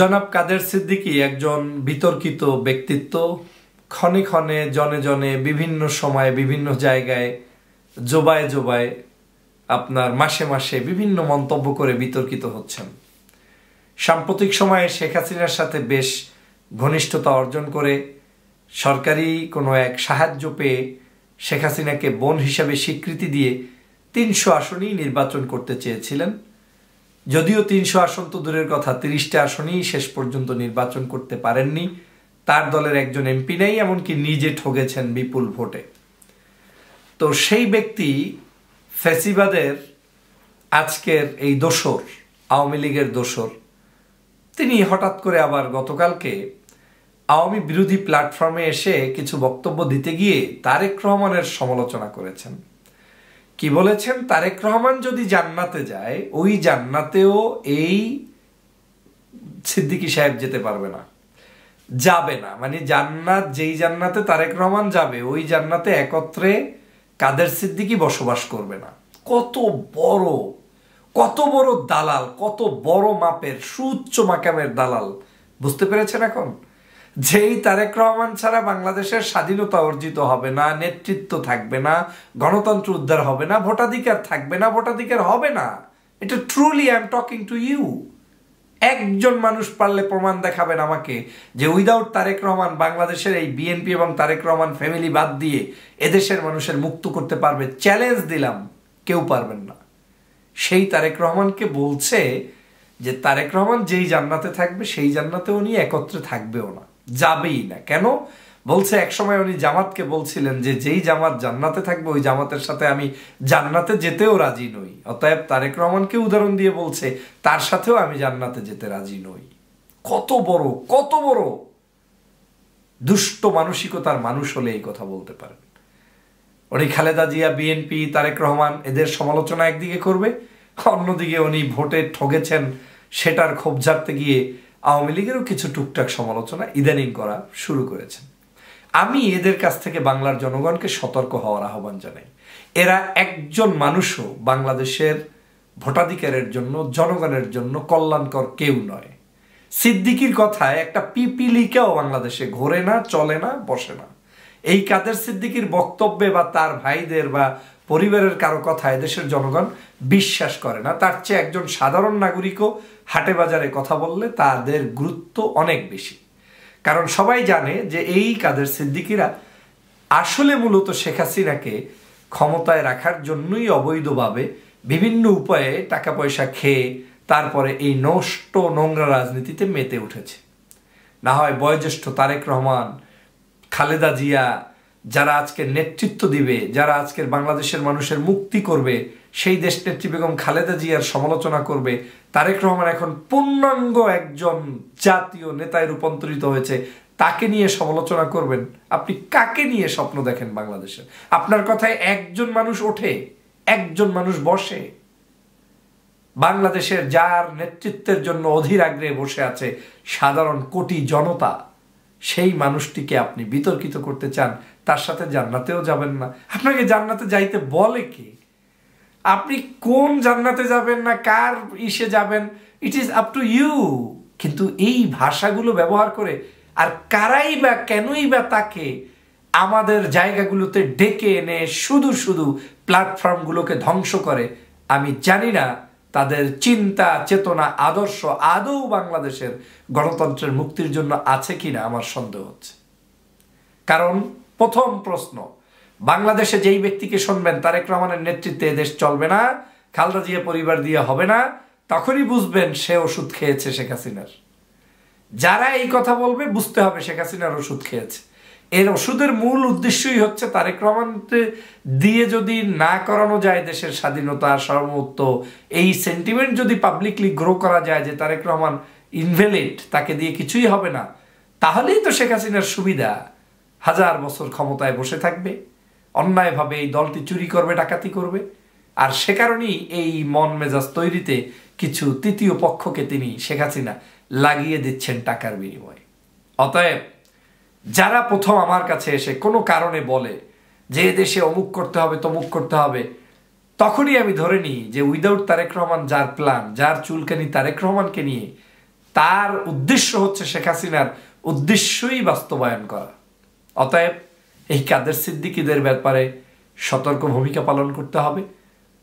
জনাব কাদের সিদ্দিকী একজন বিতর্কিত ব্যক্তিত্ব। ক্ষণে ক্ষণে, জনে জনে, বিভিন্ন সময়ে, বিভিন্ন জায়গায়, জোবায় জোবায় আপনার মাসে মাসে বিভিন্ন মন্তব্য করে বিতর্কিত হচ্ছেন। সাম্প্রতিক সময়ে শেখ হাসিনার সাথে বেশ ঘনিষ্ঠতা অর্জন করে সরকারি কোনো এক সাহায্য পেয়ে শেখ হাসিনাকে বোন হিসাবে স্বীকৃতি দিয়ে তিনশো আসনেই নির্বাচন করতে চেয়েছিলেন। যদিও তিনশো আসন তো দূরের কথা, তিরিশটা আসনেই শেষ পর্যন্ত নির্বাচন করতে পারেননি। তার দলের একজন এমপি নেই, এমনকি নিজে ঠগেছেন বিপুল ভোটে। তো সেই ব্যক্তি ফেসিবাদের আজকের এই দোসর, আওয়ামী লীগের দোসর, তিনি হঠাৎ করে আবার গতকালকে আওয়ামী বিরোধী প্ল্যাটফর্মে এসে কিছু বক্তব্য দিতে গিয়ে তারেক রহমানের সমালোচনা করেছেন। কি বলেছেন? তারেক রহমান যদি জান্নাতে যায়, ওই জান্নাতেও এই সিদ্দিকি সাহেব যেতে পারবে না। যাবে না। মানে জান্নাত, যেই জান্নাতে তারেক রহমান যাবে, ওই জান্নাতে একত্রে কাদের সিদ্দিকি বসবাস করবে না। কত বড় কত বড় দালাল, কত বড় মাপের, সুউচ্চ মাকামের দালাল। বুঝতে পেরেছেন এখন? যেই তারেক রহমান ছাড়া বাংলাদেশের স্বাধীনতা অর্জিত হবে না, নেতৃত্ব থাকবে না, গণতন্ত্র উদ্ধার হবে না, ভোটাধিকার থাকবে না, ভোটাধিকার হবে না, এটা truly I am talking to you একজন মানুষ পারলে প্রমাণ দেখাবেন আমাকে যে উইদাউট তারেক রহমান বাংলাদেশের এই বিএনপি এবং তারেক রহমান ফ্যামিলি বাদ দিয়ে এদেশের মানুষের মুক্ত করতে পারবে চ্যালেঞ্জ দিলাম, কেউ পারবেন না। সেই তারেক রহমানকে বলছে যে তারেক রহমান যেই জান্নাতে থাকবে, সেই জান্নাতে উনি একত্রে থাকবেও না। যাবেই না। কেন? বলছে একসময় উনি জামাতকে বলছিলেন যে, যেই জামাত জান্নাতে থাকবে, ওই জামাতের সাথে আমি জান্নাতে যেতেও রাজি নই। অতএব তারেক রহমানকে উদাহরণ দিয়ে বলছে, তার সাথেও আমি জান্নাতে যেতে রাজি নই। কত বড় কত বড়! দুষ্ট মানসিকতার মানুষ হলে এই কথা বলতে পারেন। উনি খালেদা জিয়া, বিএনপি, তারেক রহমান, এদের সমালোচনা একদিকে করবে, অন্যদিকে উনি ভোটে ঠগেছেন, সেটার ক্ষোভ ঝাড়তে গিয়ে আওয়ামী লীগেরও কিছু টুকটাক সমালোচনা ইদানিং করা শুরু করেছেন আমি এদের কাছ থেকে বাংলার জনগণকে সতর্ক হওয়ার আহ্বান জানাই। এরা একজন মানুষও বাংলাদেশের ভোটাধিকারের জন্য, জনগণের জন্য কল্যাণকর কেউ নয়। সিদ্দিকির কথায় একটা পিপিলিকাও বাংলাদেশে ঘোরে না, চলে না, বসে না। এই কাদের সিদ্দিকির বক্তব্যে বা তার ভাইদের বা পরিবারের কারও কথা দেশের জনগণ বিশ্বাস করে না, তার চেয়ে একজন সাধারণ নাগরিকও হাটে বাজারে কথা বললে তাদের গুরুত্ব অনেক বেশি। কারণ সবাই জানে যে এই কাদের সিদ্দিকিরা আসলে মূলত শেখ হাসিনাকে ক্ষমতায় রাখার জন্যই অবৈধভাবে বিভিন্ন উপায়ে টাকা পয়সা খেয়ে তারপরে এই নষ্ট নোংরা রাজনীতিতে মেতে উঠেছে। না হয় বয়োজ্যেষ্ঠ তারেক রহমান, খালেদা জিয়া যারা আজকে নেতৃত্ব দিবে, যারা আজকের বাংলাদেশের মানুষের মুক্তি করবে, সেই দেশ নেত্রী বেগম খালেদা জিয়ার সমালোচনা করবে, তারেক রহমান এখন পূর্ণাঙ্গ একজন জাতীয় নেতায় রূপান্তরিত হয়েছে, তাকে নিয়ে সমালোচনা করবেন। আপনি কাকে নিয়ে স্বপ্ন দেখেন বাংলাদেশের আপনার কথায় একজন মানুষ ওঠে, একজন মানুষ বসে। বাংলাদেশের যার নেতৃত্বের জন্য অধীর আগ্রহে বসে আছে সাধারণ কোটি জনতা। সেই মানুষটিকে আপনি বিতর্কিত করতে চান, তার সাথে জান্নাতেও যাবেন না। আপনাকে জান্নাতে যাইতে বলে কি? আপনি কোন জান্নাতে যাবেন না, কার ইসে যাবেন? It is up to you কিন্তু এই ভাষাগুলো ব্যবহার করে, আর কারাই বা কেনই বা তাকে আমাদের জায়গাগুলোতে ডেকে এনে শুধু শুধু প্ল্যাটফর্মগুলোকে ধ্বংস করে, আমি জানি না তাদের চিন্তা, চেতনা, আদর্শ আদৌ বাংলাদেশের গণতন্ত্রের মুক্তির জন্য আছে কিনা আমার সন্দেহ হচ্ছে। কারণ প্রথম প্রশ্ন, বাংলাদেশে যেই ব্যক্তিকে শুনবেন, তারেক রহমানের নেতৃত্বে দেশ চলবে না, খালদা জিয়া পরিবার দিয়ে হবে না, তখনই বুঝবেন সে ওষুধ খেয়েছে শেখ হাসিনার। যারা এই কথা বলবে, বুঝতে হবে শেখ হাসিনার ওষুধ খেয়েছে। এর ওষুধের মূল উদ্দেশ্যই হচ্ছে তারেক রহমান দিয়ে যদি না করানো যায় দেশের স্বাধীনতা সর্বত্ব এই সেন্টিমেন্ট যদি পাবলিকলি গ্রো করা যায় যে তারেক রহমান ইনভ্যালিড তাকে দিয়ে কিছুই হবে না, তাহলেই তো শেখ হাসিনার সুবিধা। হাজার বছর ক্ষমতায় বসে থাকবে, অন্যায়ভাবে এই দলটি চুরি করবে, ডাকাতি করবে, আর সে কারণেই এই মন মেজাজ তৈরিতে কিছু তৃতীয় পক্ষকে তিনি শেখ হাসিনা লাগিয়ে দিচ্ছেন টাকার বিনিময়ে। অতএব যারা প্রথম আমার কাছে এসে কোনো কারণে বলে যে দেশে অমুক করতে হবে, তমুক করতে হবে, তখনই আমি ধরে নিই যে উইদাউট তারেক রহমান যার প্ল্যান যার চুলকানি তারেক রহমানকে নিয়ে, তার উদ্দেশ্য হচ্ছে শেখ হাসিনার উদ্দেশ্যই বাস্তবায়ন করা। অতএব এই কাদের সিদ্দিকীদের ব্যাপারে সতর্ক ভূমিকা পালন করতে হবে।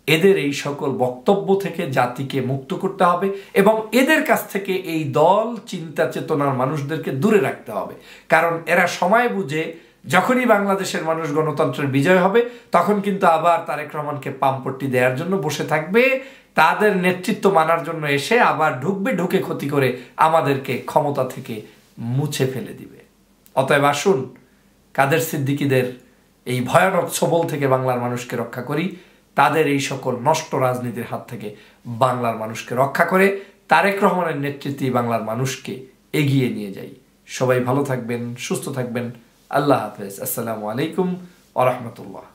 এদের এই সকল বক্তব্য থেকে জাতিকে মুক্ত করতে হবে এবং এদের কাছ থেকে এই দল, চিন্তা, চেতনার মানুষদেরকে দূরে রাখতে হবে। কারণ এরা সময় বুঝে যখনই বাংলাদেশের মানুষ গণতন্ত্রের বিজয় হবে, তখন কিন্তু আবার তারেক রহমানকে পাম্পট্টি দেওয়ার জন্য বসে থাকবে। তাদের নেতৃত্ব মানার জন্য এসে আবার ঢুকবে, ঢুকে ক্ষতি করে আমাদেরকে ক্ষমতা থেকে মুছে ফেলে দিবে। অতএব আসুন, কাদের সিদ্দিকিদের এই ভয়ানক সবল থেকে বাংলার মানুষকে রক্ষা করি। তাদের এই সকল নষ্ট রাজনীতির হাত থেকে বাংলার মানুষকে রক্ষা করে তারেক রহমানের নেতৃত্বে বাংলার মানুষকে এগিয়ে নিয়ে যাই। সবাই ভালো থাকবেন, সুস্থ থাকবেন। আল্লাহ হাফেজ। আসসালামু আলাইকুম আ রহমতুল্লাহ।